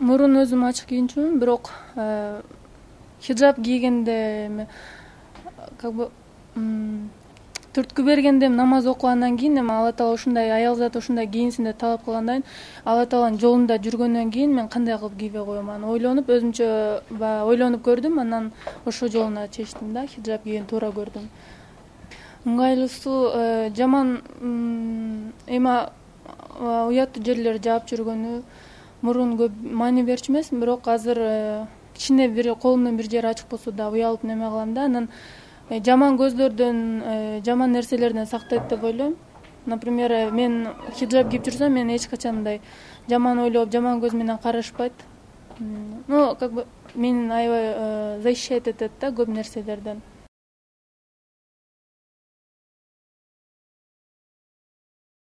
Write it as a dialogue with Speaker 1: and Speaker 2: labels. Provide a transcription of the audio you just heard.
Speaker 1: мурун өзүм ачык кийинчүмүн бирок э, хиджаб кийгенде эми как бы түрткү бергенде эми намаз окугандан кийин эми алла таала ушундай аял зат ушундай кийинсин деп талап кылгандан кийин алла тааланын жолунда жүргөндөн кийин мен кандай кылып кийбей коем анан ойлонуп өзүмчө баягы ойлонуп көрдүм анан ошол жолуна чечтим да хиджаб кийгенди туура көрдүм. Ыңгайлуусу э, жаман эми уяттуу жерлерди жаап жүргөнү мурун көп маани берчү эмесмин бирок азыр э, кичине бир колумдун бир жери ачык болсо дагы уялып неме кылам да анан э, жаман көздөрдөн э, жаман нерселерден сактайт деп ойлойм. Например мен хиджаб кийип жүрсөм мени эч качан мындай жаман ойлоп жаман көз менен карашпайт ну как бы мени аябай защищать этет да көп нерселерден